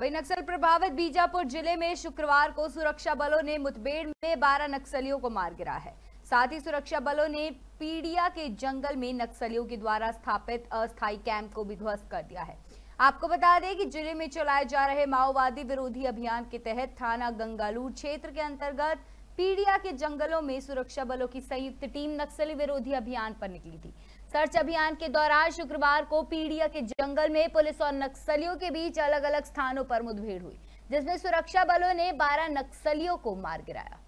वही नक्सल प्रभावित बीजापुर ज़िले में शुक्रवार को सुरक्षा बलों ने मुठभेड़ में 12 नक्सलियों को मार गिरा है। साथ ही सुरक्षा बलों ने पीडिया के जंगल में नक्सलियों के द्वारा स्थापित अस्थायी कैंप को भी ध्वस्त कर दिया है। आपको बता दें कि ज़िले में चलाए जा रहे माओवादी विरोधी अभियान के तहत थाना गंगालूर क्षेत्र के अंतर्गत पीडिया के जंगलों में सुरक्षा बलों की संयुक्त टीम नक्सली विरोधी अभियान पर निकली थी। सर्च अभियान के दौरान शुक्रवार को पीडिया के जंगल में पुलिस और नक्सलियों के बीच अलग अलग स्थानों पर मुठभेड़ हुई, जिसमें सुरक्षा बलों ने 12 नक्सलियों को मार गिराया।